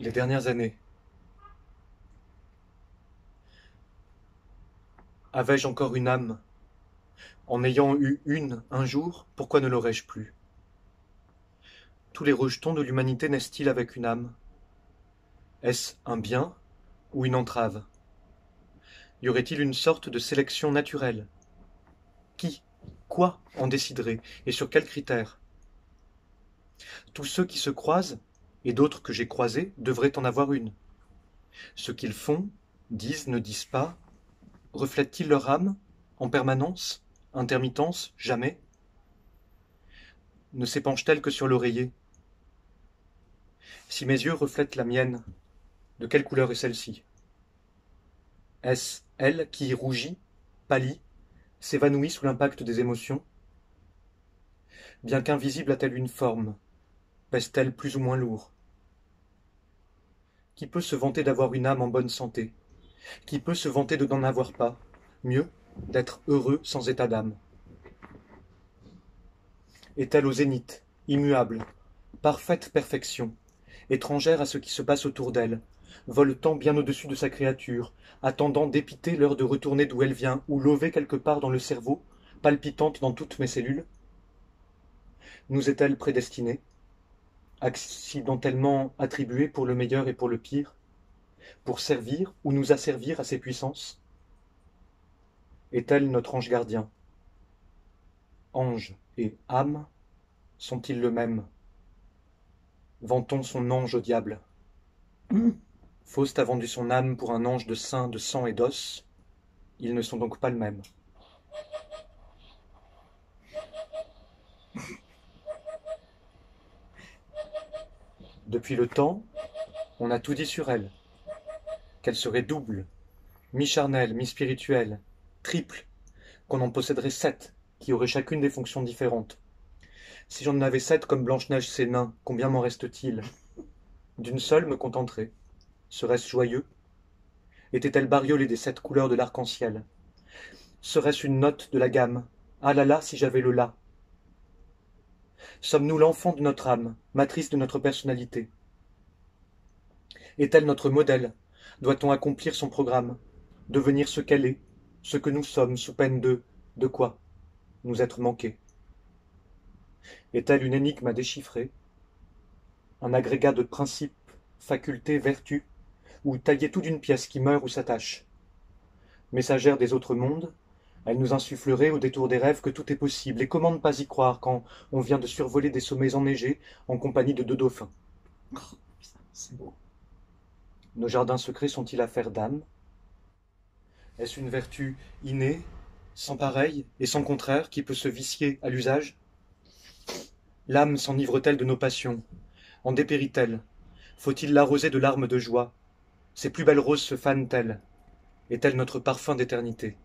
Les dernières années. Avais-je encore une âme? En ayant eu une un jour, pourquoi ne l'aurais-je plus? Tous les rejetons de l'humanité naissent-ils avec une âme? Est-ce un bien ou une entrave? Y aurait-il une sorte de sélection naturelle? Qui, quoi en déciderait? Et sur quels critères? Tous ceux qui se croisent et d'autres que j'ai croisés devraient en avoir une. Ce qu'ils font, disent, ne disent pas, reflètent-ils leur âme, en permanence, intermittence, jamais? Ne s'épanchent-elles que sur l'oreiller? Si mes yeux reflètent la mienne, de quelle couleur est celle-ci? Est-ce elle qui rougit, pâlit, s'évanouit sous l'impact des émotions? Bien qu'invisible a-t-elle une forme pèse-t-elle plus ou moins lourd? Qui peut se vanter d'avoir une âme en bonne santé? Qui peut se vanter de n'en avoir pas? Mieux, d'être heureux sans état d'âme. Est-elle au zénith, immuable, parfaite perfection, étrangère à ce qui se passe autour d'elle, voletant bien au-dessus de sa créature, attendant dépiter l'heure de retourner d'où elle vient, ou lovée quelque part dans le cerveau, palpitante dans toutes mes cellules? Nous est-elle prédestinée? Accidentellement attribuée pour le meilleur et pour le pire, pour servir ou nous asservir à ses puissances? Est-elle notre ange gardien? Ange et âme sont-ils le même? Vantons son ange au diable. Faust a vendu son âme pour un ange de sein, de sang et d'os. Ils ne sont donc pas le même. Depuis le temps, on a tout dit sur elle. Qu'elle serait double, mi-charnelle, mi-spirituelle, triple, qu'on en posséderait sept, qui auraient chacune des fonctions différentes. Si j'en avais sept comme Blanche-Neige ses nains, combien m'en reste-t-il? D'une seule me contenterait. Serait-ce joyeux? Était-elle bariolée des sept couleurs de l'arc-en-ciel? Serait-ce une note de la gamme? Ah là là, si j'avais le là Sommes-nous l'enfant de notre âme, matrice de notre personnalité? Est-elle notre modèle? Doit-on accomplir son programme? Devenir ce qu'elle est, ce que nous sommes, sous peine de... de quoi? Nous être manqués. Est-elle une énigme à déchiffrer? Un agrégat de principes, facultés, vertus? Ou tailler tout d'une pièce qui meurt ou s'attache? Messagère des autres mondes elle nous insufflerait au détour des rêves que tout est possible, et comment ne pas y croire quand on vient de survoler des sommets enneigés en compagnie de deux dauphins? C'est beau. Nos jardins secrets sont-ils affaires d'âme? Est-ce une vertu innée, sans pareil et sans contraire, qui peut se vicier à l'usage? L'âme s'enivre-t-elle de nos passions? En dépérit-elle? Faut-il l'arroser de larmes de joie? Ses plus belles roses se fanent-elles? Est-elle notre parfum d'éternité?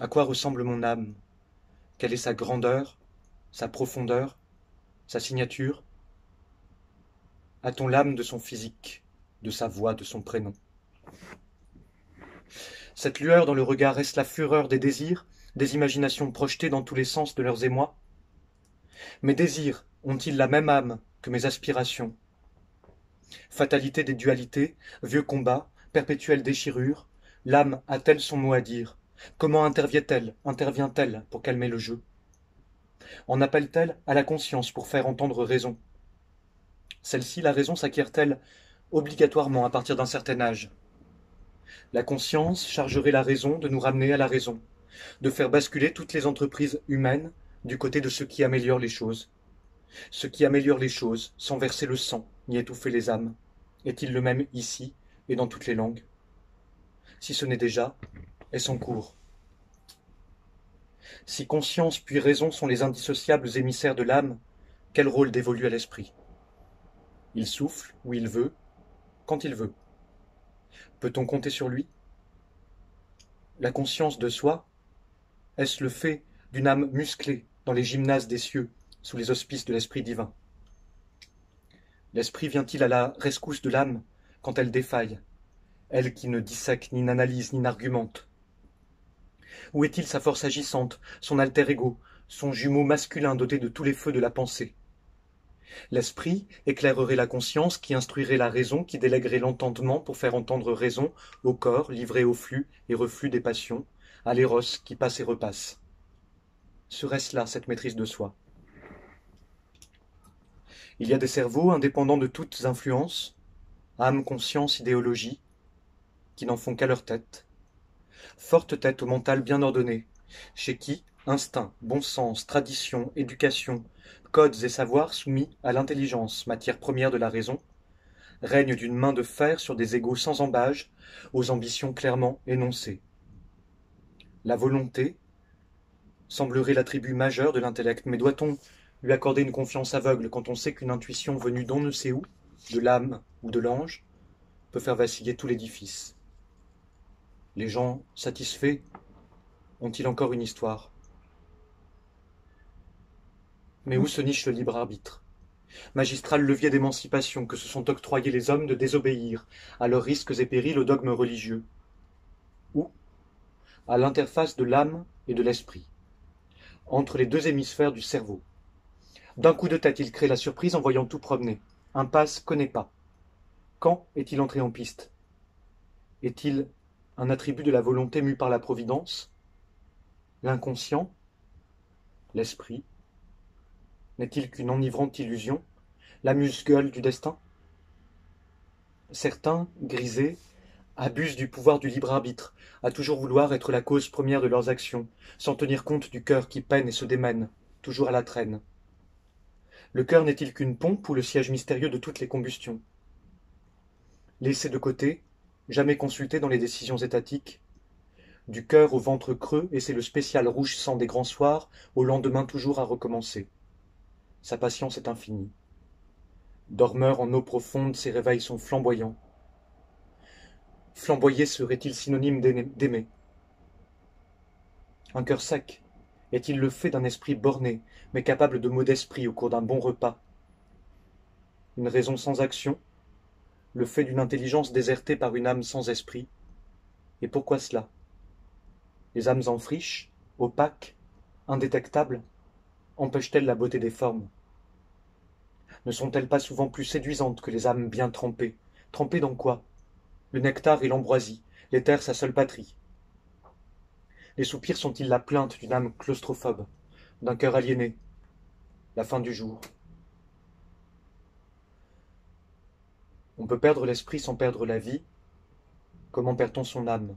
À quoi ressemble mon âme? Quelle est sa grandeur, sa profondeur, sa signature? A-t-on l'âme de son physique, de sa voix, de son prénom? Cette lueur dans le regard est la fureur des désirs, des imaginations projetées dans tous les sens de leurs émois? Mes désirs ont-ils la même âme que mes aspirations? Fatalité des dualités, vieux combats, perpétuelle déchirure, l'âme a-t-elle son mot à dire? Comment intervient-elle intervient-elle pour calmer le jeu? En appelle-t-elle à la conscience pour faire entendre raison? Celle-ci, la raison, s'acquiert-elle obligatoirement à partir d'un certain âge? La conscience chargerait la raison de nous ramener à la raison, de faire basculer toutes les entreprises humaines du côté de ce qui améliore les choses. Ce qui améliore les choses, sans verser le sang, ni étouffer les âmes, est-il le même ici et dans toutes les langues? Si ce n'est déjà, est son cours. Si conscience puis raison sont les indissociables émissaires de l'âme, quel rôle dévolue à l'esprit? Il souffle où il veut, quand il veut. Peut-on compter sur lui? La conscience de soi, est-ce le fait d'une âme musclée dans les gymnases des cieux, sous les auspices de l'Esprit divin? L'Esprit vient-il à la rescousse de l'âme quand elle défaille, elle qui ne dissèque ni n'analyse ni n'argumente où est-il sa force agissante, son alter ego, son jumeau masculin doté de tous les feux de la pensée? L'esprit éclairerait la conscience qui instruirait la raison qui délèguerait l'entendement pour faire entendre raison au corps livré au flux et reflux des passions, à l'éros qui passe et repasse. Serait-ce là cette maîtrise de soi? Il y a des cerveaux indépendants de toutes influences, âme, conscience, idéologie, qui n'en font qu'à leur tête. Forte tête au mental bien ordonné, chez qui instinct, bon sens, tradition, éducation, codes et savoirs soumis à l'intelligence, matière première de la raison, règnent d'une main de fer sur des égaux sans embâge, aux ambitions clairement énoncées. La volonté semblerait l'attribut majeur de l'intellect, mais doit-on lui accorder une confiance aveugle quand on sait qu'une intuition venue d'on ne sait où, de l'âme ou de l'ange, peut faire vaciller tout l'édifice? Les gens satisfaits ont-ils encore une histoire? Mais où se niche le libre arbitre? Magistral levier d'émancipation que se sont octroyés les hommes de désobéir, à leurs risques et périls, aux dogmes religieux. Où? À l'interface de l'âme et de l'esprit, entre les deux hémisphères du cerveau. D'un coup de tête, il crée la surprise en voyant tout promener. Impasse connaît pas. Quand est-il entré en piste? Est-il un attribut de la volonté mue par la providence L'inconscient L'esprit. N'est-il qu'une enivrante illusion, l'amuse-gueule du destin? Certains, grisés, abusent du pouvoir du libre arbitre, à toujours vouloir être la cause première de leurs actions, sans tenir compte du cœur qui peine et se démène, toujours à la traîne. Le cœur n'est-il qu'une pompe ou le siège mystérieux de toutes les combustions? Laissé de côté, jamais consulté dans les décisions étatiques, du cœur au ventre creux, et c'est le spécial rouge sang des grands soirs, au lendemain toujours à recommencer. Sa patience est infinie. Dormeur en eau profonde, ses réveils sont flamboyants. Flamboyer serait-il synonyme d'aimer Un cœur sec est-il le fait d'un esprit borné, mais capable de mots d'esprit au cours d'un bon repas? Une raison sans action Le fait d'une intelligence désertée par une âme sans esprit. Et pourquoi cela? Les âmes en friche, opaques, indétectables empêchent-elles la beauté des formes? Ne sont-elles pas souvent plus séduisantes que les âmes bien trempées? Trempées dans quoi? Le nectar et l'ambroisie, l'éther sa seule patrie. Les soupirs sont-ils la plainte d'une âme claustrophobe, d'un cœur aliéné? La fin du jour. On peut perdre l'esprit sans perdre la vie. Comment perd-on son âme?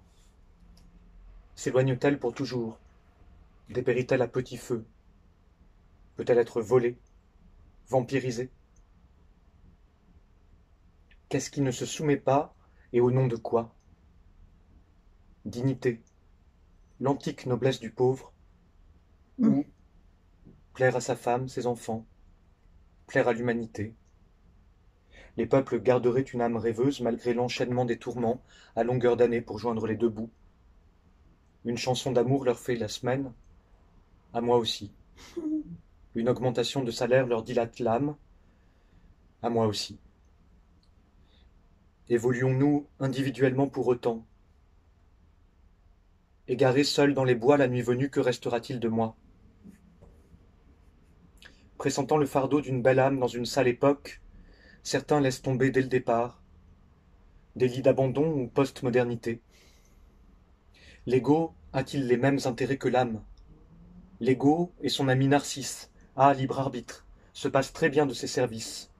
S'éloigne-t-elle pour toujours? Dépérit-elle à petit feu? Peut-elle être volée, vampirisée? Qu'est-ce qui ne se soumet pas et au nom de quoi? Dignité, l'antique noblesse du pauvre, ou mmh. plaire à sa femme, ses enfants, plaire à l'humanité. Les peuples garderaient une âme rêveuse malgré l'enchaînement des tourments à longueur d'année pour joindre les deux bouts. Une chanson d'amour leur fait la semaine, à moi aussi. Une augmentation de salaire leur dilate l'âme, à moi aussi. Évoluons-nous individuellement pour autant? Égaré seul dans les bois la nuit venue, que restera-t-il de moi? Pressentant le fardeau d'une belle âme dans une sale époque, certains laissent tomber dès le départ des lits d'abandon ou post-modernité. L'ego a-t-il les mêmes intérêts que l'âme? L'ego et son ami Narcisse, ah libre arbitre, se passe très bien de ses services.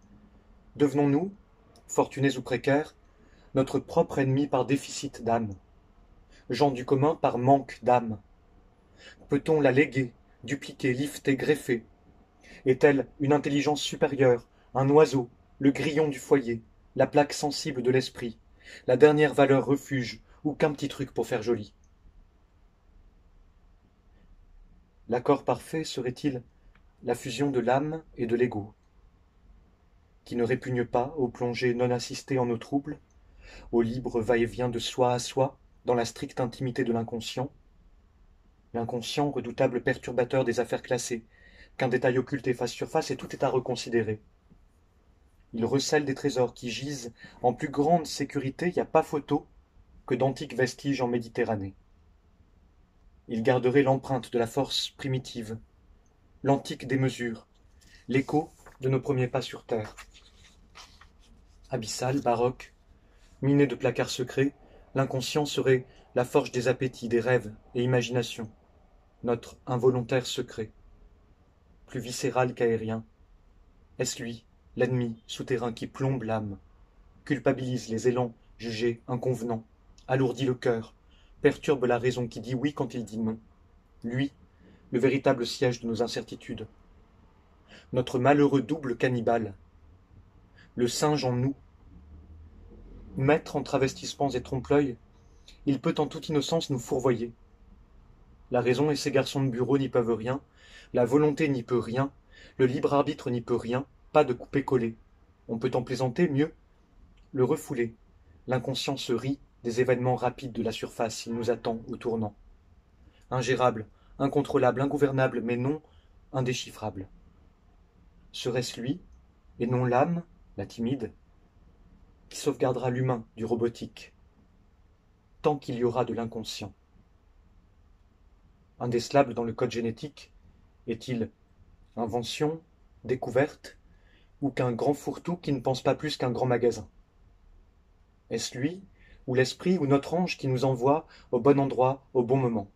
Devenons-nous, fortunés ou précaires, notre propre ennemi par déficit d'âme, gens du commun par manque d'âme Peut-on la léguer, dupliquer, lifter, greffer? Est-elle une intelligence supérieure, un oiseau, le grillon du foyer, la plaque sensible de l'esprit, la dernière valeur refuge, ou qu'un petit truc pour faire joli L'accord parfait serait-il la fusion de l'âme et de l'ego, qui ne répugne pas aux plongées non assistées en eau trouble, au libre va-et-vient de soi à soi, dans la stricte intimité de l'inconscient, l'inconscient redoutable perturbateur des affaires classées, qu'un détail occulté fasse surface et tout est à reconsidérer. Il recèle des trésors qui gisent en plus grande sécurité, n'y a pas photo, que d'antiques vestiges en Méditerranée. Il garderait l'empreinte de la force primitive, l'antique démesure, l'écho de nos premiers pas sur terre. Abyssal, baroque, miné de placards secrets, l'inconscient serait la forge des appétits, des rêves et imaginations, notre involontaire secret. Plus viscéral qu'aérien, est-ce lui, l'ennemi souterrain qui plombe l'âme, culpabilise les élans jugés inconvenants, alourdit le cœur, perturbe la raison qui dit oui quand il dit non. Lui, le véritable siège de nos incertitudes. Notre malheureux double cannibale. Le singe en nous. Maître en travestissements et trompe-l'œil, il peut en toute innocence nous fourvoyer. La raison et ses garçons de bureau n'y peuvent rien, la volonté n'y peut rien, le libre arbitre n'y peut rien, pas de couper-coller. On peut en plaisanter, mieux, le refouler. L'inconscient se rit des événements rapides de la surface s'il nous attend au tournant. Ingérable, incontrôlable, ingouvernable, mais non indéchiffrable. Serait-ce lui, et non l'âme, la timide, qui sauvegardera l'humain du robotique, tant qu'il y aura de l'inconscient? Indécelable dans le code génétique, est-il invention, découverte, ou qu'un grand fourre-tout qui ne pense pas plus qu'un grand magasin. Est-ce lui, ou l'esprit, ou notre ange qui nous envoie au bon endroit, au bon moment?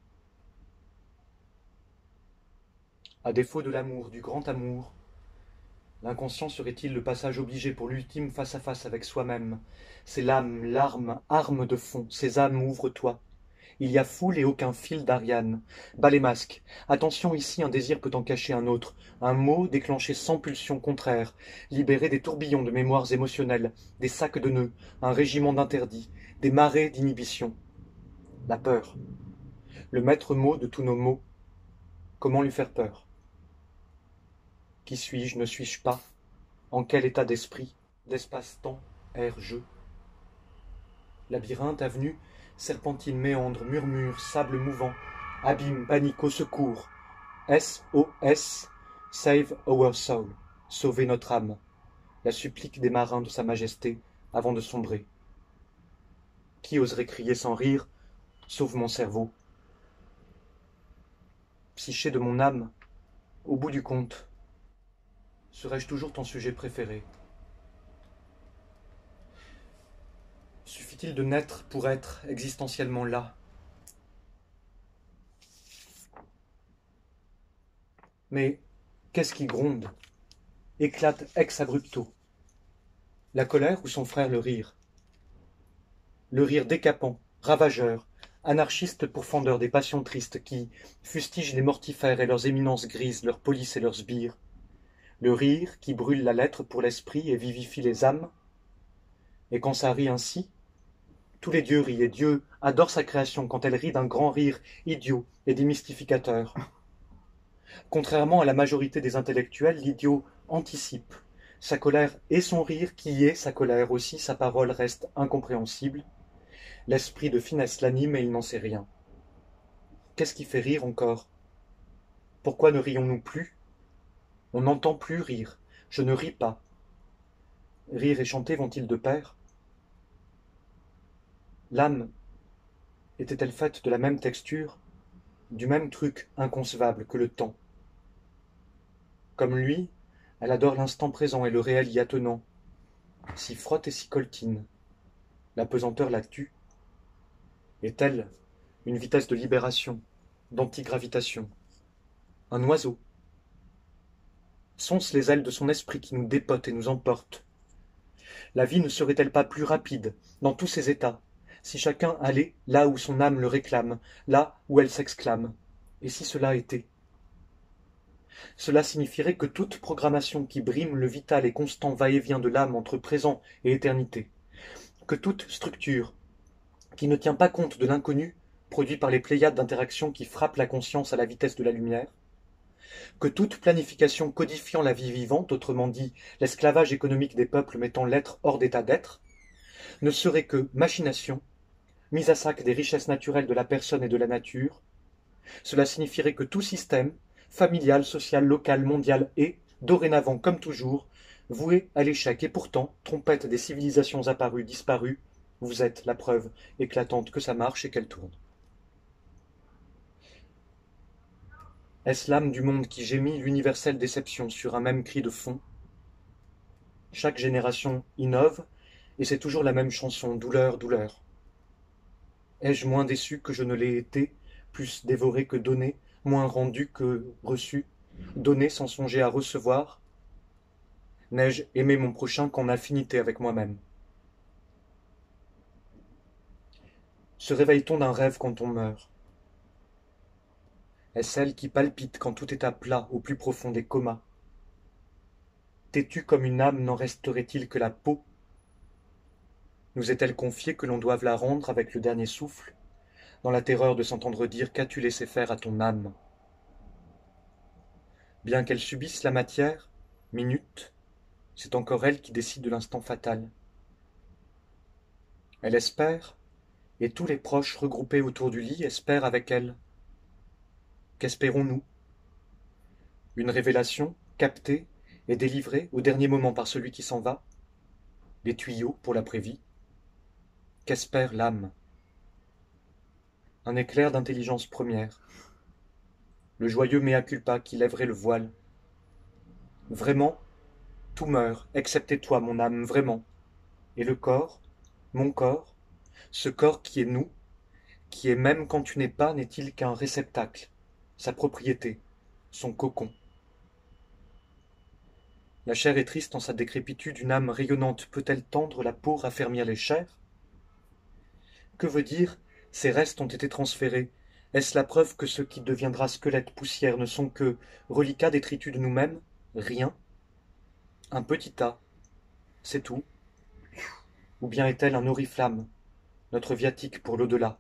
À défaut de l'amour, du grand amour, l'inconscient serait-il le passage obligé pour l'ultime face-à-face avec soi-même? C'est l'âme, l'arme, arme de fond, âmes, ouvre-toi. Il y a foule et aucun fil d'Ariane. Bas les masques. Attention, ici, un désir peut en cacher un autre. Un mot déclenché sans pulsion contraire. Libéré des tourbillons de mémoires émotionnelles, des sacs de nœuds, un régiment d'interdits, des marées d'inhibition. La peur. Le maître mot de tous nos mots. Comment lui faire peur? Qui suis-je, ne suis-je pas? En quel état d'esprit, d'espace-temps, air-jeu? Labyrinthe, avenue, serpentine, méandre, murmure, sable mouvant, abîme, panique, au secours. S.O.S. Save our soul. Sauvez notre âme. La supplique des marins de Sa Majesté avant de sombrer. Qui oserait crier sans rire Sauve mon cerveau. Psyché de mon âme, au bout du compte, Serais-je toujours ton sujet préféré? De naître pour être existentiellement là? Mais qu'est-ce qui gronde Éclate ex abrupto? La colère ou son frère le rire? Le rire décapant, ravageur, anarchiste pourfendeur des passions tristes qui fustigent les mortifères et leurs éminences grises, leurs polices et leurs sbires, le rire qui brûle la lettre pour l'esprit et vivifie les âmes? Et quand ça rit ainsi tous les dieux rient et dieu adore sa création quand elle rit d'un grand rire idiot et démystificateur. Contrairement à la majorité des intellectuels l'idiot anticipe sa colère et son rire qui est sa colère aussi. Sa parole reste incompréhensible. L'esprit de finesse l'anime et il n'en sait rien. Qu'est-ce qui fait rire encore? Pourquoi ne rions-nous plus? On n'entend plus rire. Je ne ris pas. Rire et chanter vont-ils de pair? L'âme était-elle faite de la même texture, du même truc inconcevable que le temps? Comme lui, elle adore l'instant présent et le réel y attenant, s'y frotte et s'y coltine. La pesanteur la tue. Est-elle une vitesse de libération, d'antigravitation? Un oiseau? Sont-ce les ailes de son esprit qui nous dépotent et nous emportent? La vie ne serait-elle pas plus rapide, dans tous ses états, si chacun allait là où son âme le réclame, là où elle s'exclame. Et si cela était? Cela signifierait que toute programmation qui brime le vital et constant va-et-vient de l'âme entre présent et éternité, que toute structure qui ne tient pas compte de l'inconnu produit par les pléiades d'interactions qui frappent la conscience à la vitesse de la lumière, que toute planification codifiant la vie vivante, autrement dit l'esclavage économique des peuples mettant l'être hors d'état d'être, ne serait que machination, mise à sac des richesses naturelles de la personne et de la nature, cela signifierait que tout système, familial, social, local, mondial est, dorénavant comme toujours, voué à l'échec, et pourtant, trompette des civilisations apparues, disparues, vous êtes la preuve éclatante que ça marche et qu'elle tourne. Est-ce l'âme du monde qui gémit l'universelle déception sur un même cri de fond? Chaque génération innove, et c'est toujours la même chanson, douleur, douleur. Ai-je moins déçu que je ne l'ai été, plus dévoré que donné, moins rendu que reçu, donné sans songer à recevoir? N'ai-je aimé mon prochain qu'en affinité avec moi-même? Se réveille-t-on d'un rêve quand on meurt? Est-ce celle qui palpite quand tout est à plat au plus profond des comas? Têtue comme une âme n'en resterait-il que la peau? Nous est-elle confiée que l'on doive la rendre avec le dernier souffle? Dans la terreur de s'entendre dire qu'as-tu laissé faire à ton âme? Bien qu'elle subisse la matière, minute, c'est encore elle qui décide de l'instant fatal. Elle espère, et tous les proches regroupés autour du lit espèrent avec elle. Qu'espérons-nous? Une révélation captée et délivrée au dernier moment par celui qui s'en va? Des tuyaux pour l'après-vie? Qu'espère l'âme Un éclair d'intelligence première. Le joyeux mea culpa qui lèverait le voile. Vraiment, tout meurt, excepté toi, mon âme, vraiment. Et le corps, mon corps, ce corps qui est nous, qui est même quand tu n'es pas, n'est-il qu'un réceptacle, sa propriété, son cocon. La chair est triste en sa décrépitude, une âme rayonnante. Peut-elle tendre la peau, raffermir les chairs? Que veut dire ces restes ont été transférés? Est-ce la preuve que ce qui deviendra squelette poussière ne sont que reliquats détritus de nous-mêmes? Rien. Un petit tas, c'est tout. Ou bien est-elle un oriflamme notre viatique pour l'au-delà?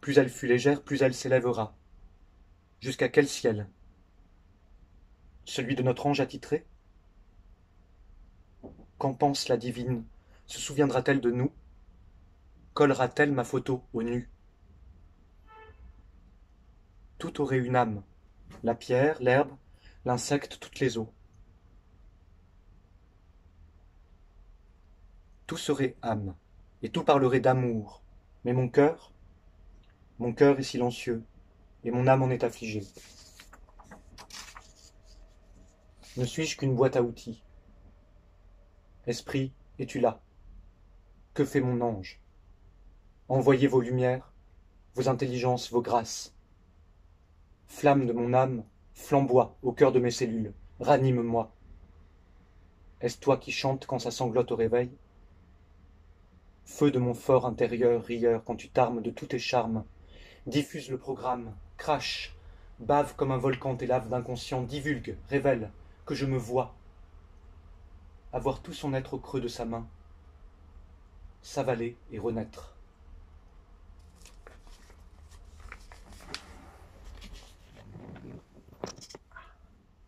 Plus elle fut légère, plus elle s'élèvera. Jusqu'à quel ciel? Celui de notre ange attitré? Qu'en pense la divine? Se souviendra-t-elle de nous? Collera-t-elle ma photo au nu? Tout aurait une âme, la pierre, l'herbe, l'insecte, toutes les eaux. Tout serait âme et tout parlerait d'amour. Mais mon cœur, mon cœur est silencieux, et mon âme en est affligée. Ne suis-je qu'une boîte à outils? Esprit, es-tu là? Que fait mon ange? Envoyez vos lumières, vos intelligences, vos grâces. Flamme de mon âme, flamboie au cœur de mes cellules, ranime-moi. Est-ce toi qui chantes quand ça sanglote au réveil? Feu de mon fort intérieur, rieur, quand tu t'armes de tous tes charmes, diffuse le programme, crache, bave comme un volcan tes laves d'inconscient, divulgue, révèle, que je me vois. Avoir tout son être au creux de sa main, s'avaler et renaître.